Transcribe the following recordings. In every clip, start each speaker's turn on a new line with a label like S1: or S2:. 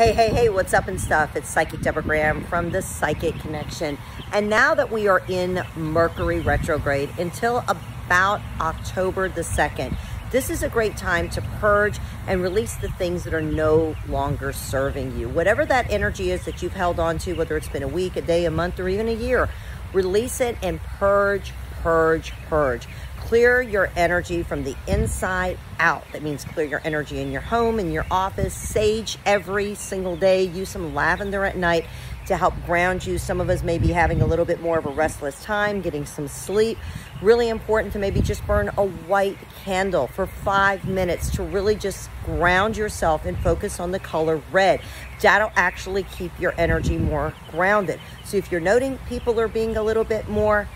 S1: Hey, hey, hey, what's up and stuff? It's Psychic Deborah Graham from the Psychic Connection. And now that we are in Mercury retrograde until about October the 2nd, this is a great time to purge and release the things that are no longer serving you. Whatever that energy is that you've held on to, whether it's been a week, a day, a month, or even a year, release it and purge, purge, purge. Clear your energy from the inside out. That means clear your energy in your home, in your office. Sage every single day. Use some lavender at night to help ground you. Some of us may be having a little bit more of a restless time, getting some sleep. Really important to maybe just burn a white candle for five minutes to really just ground yourself and focus on the color red. That'll actually keep your energy more grounded. So if you're noting people are being a little bit more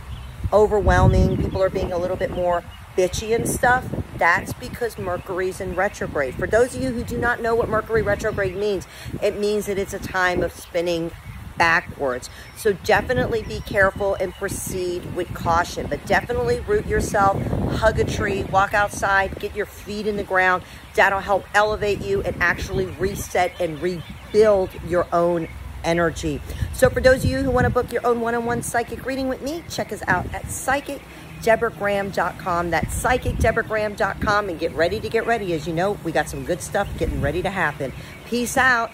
S1: overwhelming, people are being a little bit more bitchy and stuff, that's because Mercury's in retrograde. For those of you who do not know what Mercury retrograde means, it means that it's a time of spinning backwards. So definitely be careful and proceed with caution, but definitely root yourself, hug a tree, walk outside, get your feet in the ground. That'll help elevate you and actually reset and rebuild your own energy. So for those of you who want to book your own one-on-one psychic reading with me, check us out at psychicdeborahgraham.com. That's psychicdeborahgraham.com and get ready to get ready. As you know, we got some good stuff getting ready to happen. Peace out.